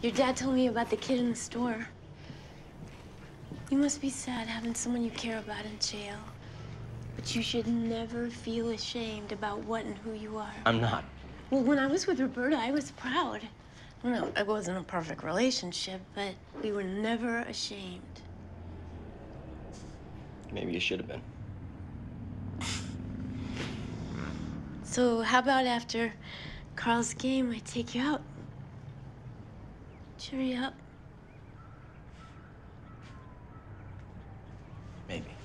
Your dad told me about the kid in the store. You must be sad having someone you care about in jail. But you should never feel ashamed about what and who you are. I'm not. Well, when I was with Roberta, I was proud. Well, it wasn't a perfect relationship, but we were never ashamed. Maybe you should have been. So, how about after Carl's game, I take you out? Cheery up. Maybe.